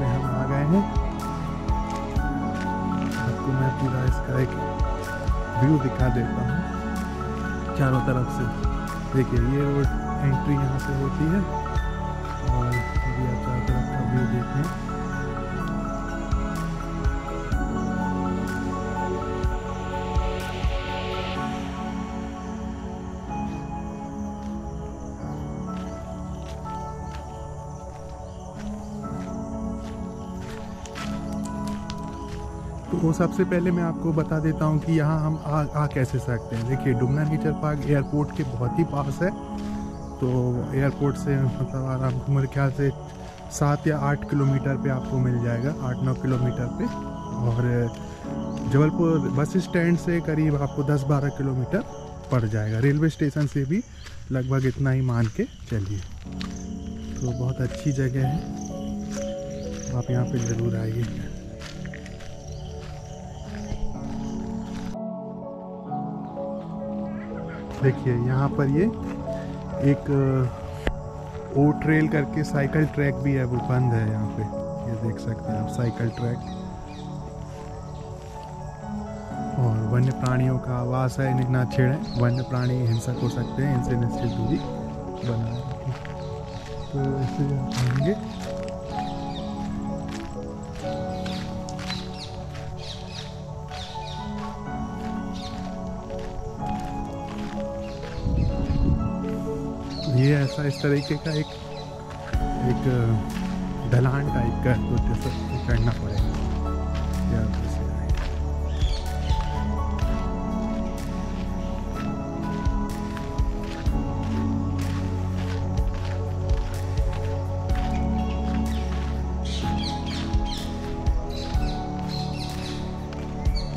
में हम आ गए हैं। आपको मैं पूरा इसका एक व्यू दिखा देता हूँ। चारों तरफ़ से। देखिए, ये रोड एंट्री यहाँ से होती है। और ये चारों तरफ़ का व्यू देखें। तो सबसे पहले मैं आपको बता देता हूँ कि यहाँ हम आ, आ कैसे सकते हैं। देखिए डुमना नेचर पार्क एयरपोर्ट के बहुत ही पास है। तो एयरपोर्ट से मतलब आराम मेरे ख्याल से सात या आठ किलोमीटर पे आपको मिल जाएगा आठ नौ किलोमीटर पे। और जबलपुर बस स्टैंड से करीब आपको दस बारह किलोमीटर पड़ जाएगा। रेलवे स्टेशन से भी लगभग इतना ही मान के चलिए। तो बहुत अच्छी जगह है। आप यहाँ पे ज़रूर आइए। देखिए, यहाँ पर ये एक ओ ट्रेल करके साइकिल ट्रैक भी है, वो बंद है यहाँ पे। ये देख सकते हैं आप, साइकिल ट्रैक। और वन्य प्राणियों का आवास है, इन्हें ना छेड़ें। वन्य प्राणी हिंसक हो सकते हैं, इनसे निश्चित दूरी बनाए तो ऐसे आप ऐसा इस तरीके का एक एक ढलान टाइप का तो जैसे करना पड़ेगा।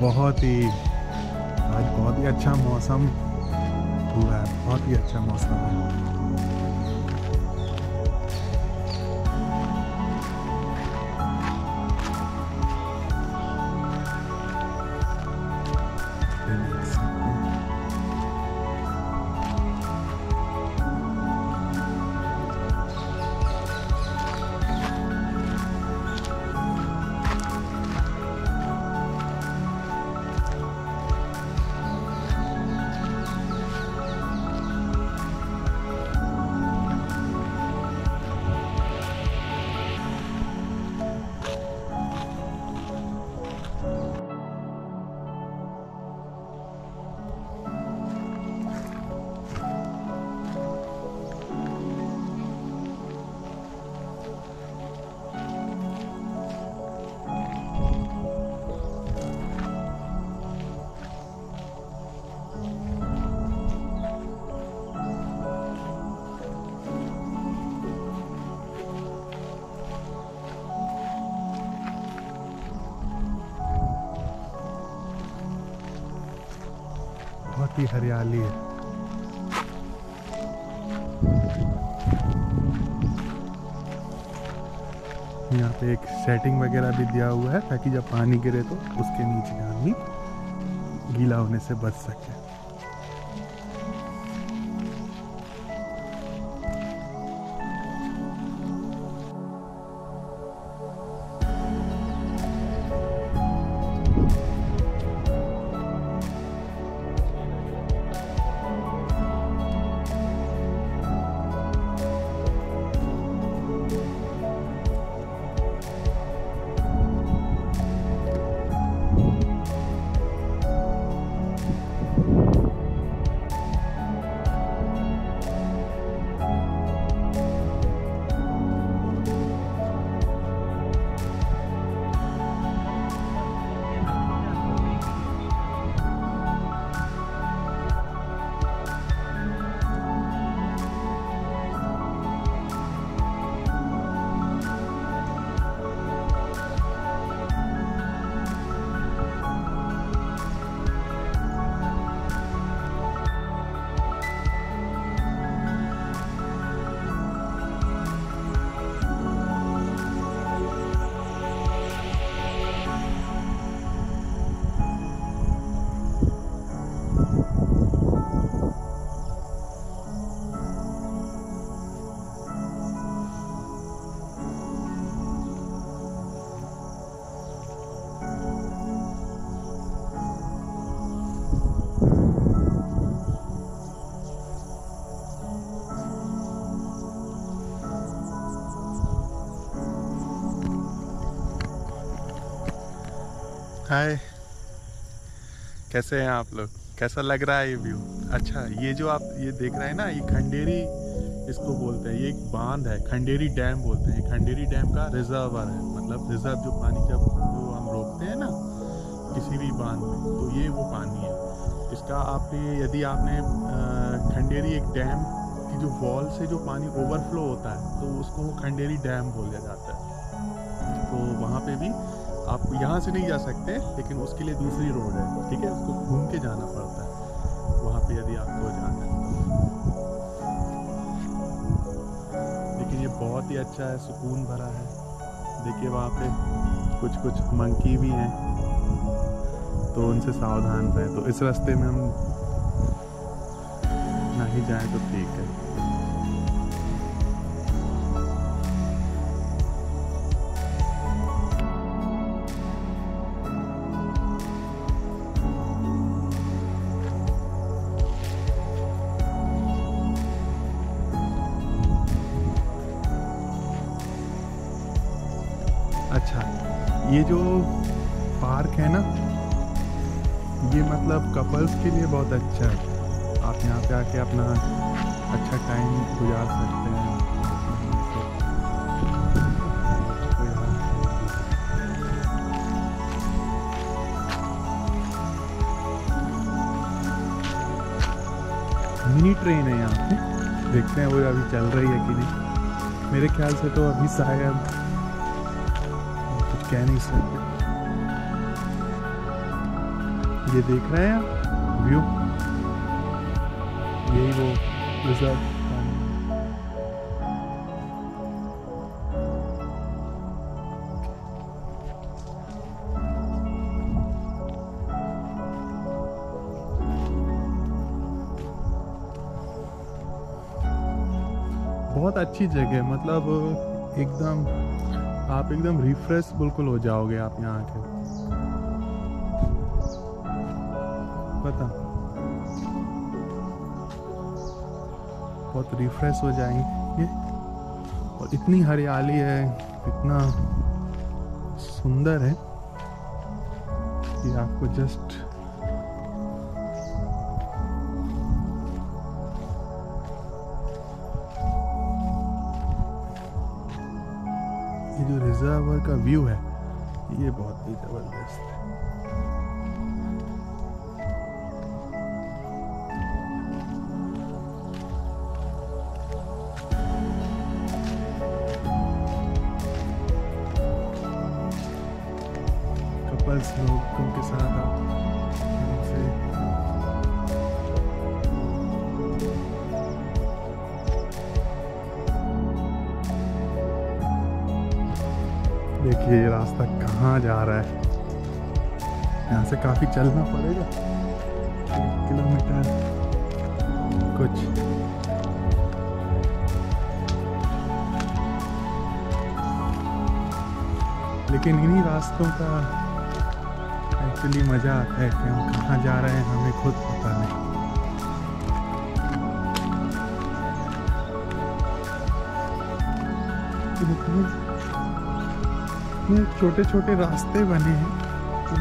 बहुत ही, आज बहुत ही अच्छा मौसम हुआ है, बहुत ही अच्छा मौसम है। ही हरियाली है। यहाँ पे एक सेटिंग वगैरह भी दिया हुआ है ताकि जब पानी गिरे तो उसके नीचे आदमी गीला होने से बच सके। हाय। कैसे हैं आप लोग? कैसा लग रहा है ये व्यू अच्छा ये जो आप ये देख रहे हैं ना, ये खंडेरी इसको बोलते हैं, ये एक बाँध है, खंडेरी डैम बोलते हैं। खंडेरी डैम का रिजर्वर है मतलब रिज़र्व जो पानी जब जो हम रोकते हैं ना, किसी भी बाँध में तो ये वो पानी है। इसका आपने, यदि आपने खंडेरी एक डैम की जो वॉल से जो पानी ओवरफ्लो होता है तो उसको खंडेरी डैम बोला जाता है। तो वहाँ पे भी आप यहाँ से नहीं जा सकते, लेकिन उसके लिए दूसरी रोड है, ठीक है? उसको घूम के जाना पड़ता है। वहाँ पे यदि आपको जाना है। लेकिन ये बहुत ही अच्छा है, सुकून भरा है। देखिए वहाँ पे कुछ कुछ मंकी भी हैं तो उनसे सावधान रहें। तो इस रास्ते में हम नहीं जाएँ तो ठीक है। अच्छा ये जो पार्क है ना, ये मतलब कपल्स के लिए बहुत अच्छा है। आप यहाँ पे आके अपना अच्छा टाइम गुजार सकते हैं। मिनी ट्रेन है यहाँ पे। देखते हैं वो अभी चल रही है कि नहीं। मेरे ख्याल से तो अभी शायद कह नहीं सकते ये देख रहे हैं व्यू यही वो रिज़र्व बहुत अच्छी जगह मतलब एकदम आप एकदम रिफ्रेश बिल्कुल हो जाओगे आप यहाँ आके। पता? बहुत रिफ्रेश हो जाएँगे। और इतनी हरियाली है, इतना सुंदर है कि आपको जस्ट रिजर्वर का व्यू है। ये बहुत ही ज़बरदस्त है। कपल्स लोग उनके साथ आप देखिए ये रास्ता कहाँ जा रहा है? यहाँ से काफ़ी चलना पड़ेगा। किलोमीटर। कुछ। लेकिन इन्हीं रास्तों का एक्चुअली मज़ा आता है कि हम कहाँ जा रहे हैं, हमें खुद पता नहीं। इतने छोटे छोटे रास्ते बने हैं कि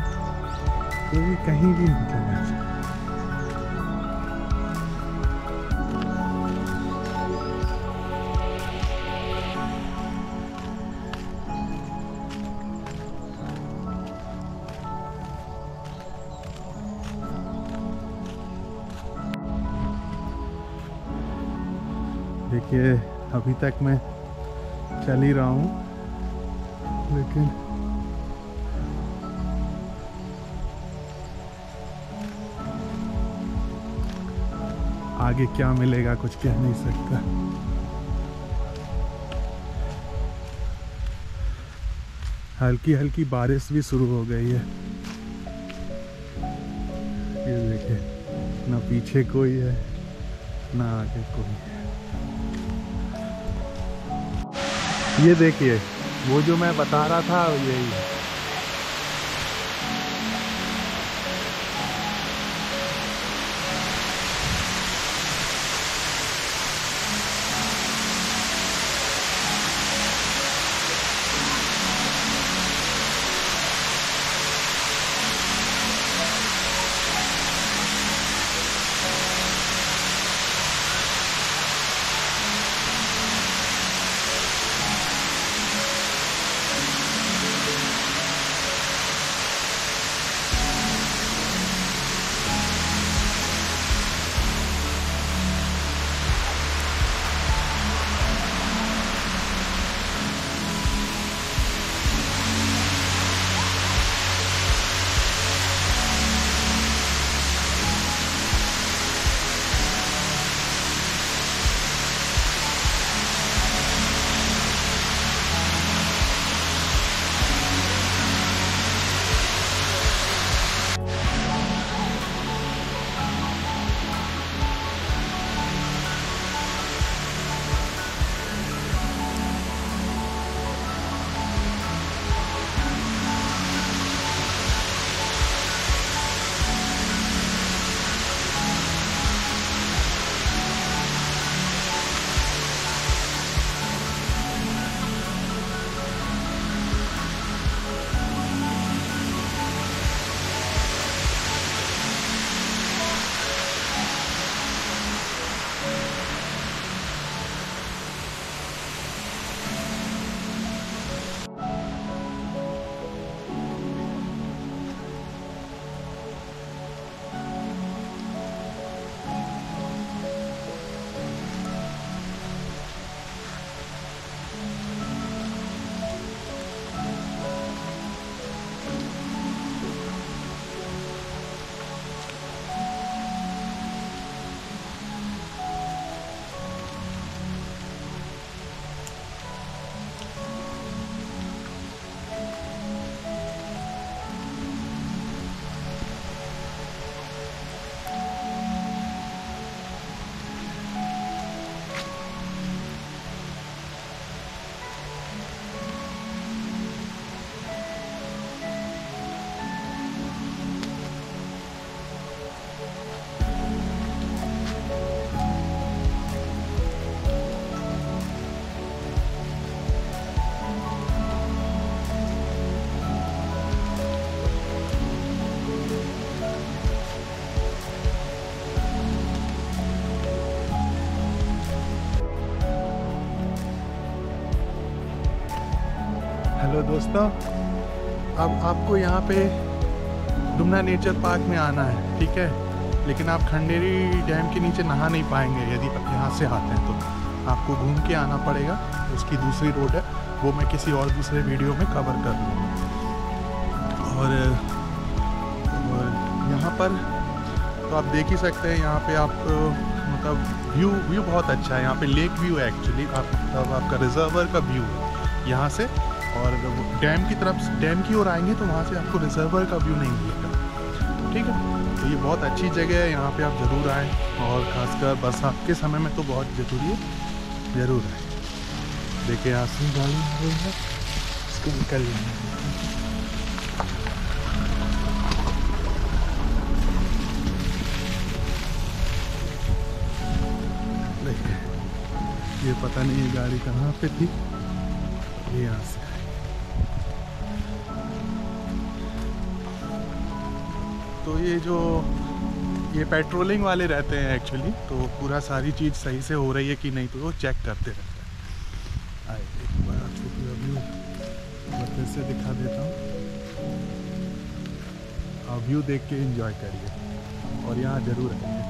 कोई कहीं भी नहीं चला जा देखिए, अभी तक मैं चल ही रहा हूँ। लेकिन आगे क्या मिलेगा कुछ कह नहीं सकता। हल्की हल्की बारिश भी शुरू हो गई है। ये देखिए ना पीछे कोई है, ना आगे कोई है। ये देखिए वो जो मैं बता रहा था यही। है हेलो दोस्तों अब आपको यहाँ पे डुमना नेचर पार्क में आना है ठीक है? लेकिन आप खंडेरी डैम के नीचे नहा नहीं पाएँगे यदि आप यहाँ से आते हैं तो आपको घूम के आना पड़ेगा। उसकी दूसरी रोड है वो मैं किसी और दूसरे वीडियो में कवर कर लूँगा और, और यहाँ पर तो आप देख ही सकते हैं यहाँ पे आप मतलब व्यू व्यू बहुत अच्छा है। यहाँ पे लेक व्यू है एक्चुअली आप मतलब आपका रिजर्वर का व्यू है। यहाँ से और डैम की तरफ़ डैम की ओर आएँगे तो वहाँ से आपको रिजर्वर का व्यू नहीं मिलेगा। ठीक है? तो ये बहुत अच्छी जगह है, यहाँ पे आप ज़रूर आएँ। और ख़ासकर बरसात के समय में तो बहुत ज़रूरी है। ज़रूर आए। देखिए आसमी गाड़ी आ रही है। इसको निकल देखिए, ये पता नहीं ये गाड़ी कहाँ पे थी। ये यहाँ से। तो ये जो, ये पेट्रोलिंग वाले रहते हैं एक्चुअली तो पूरा सारी चीज़ सही से हो रही है कि नहीं तो वो चेक करते रहते हैं। आए, एक बार छोटी व्यू फिर से दिखा देता हूँ। आप व्यू देख के एंजॉय करिए, और यहाँ ज़रूर आइए।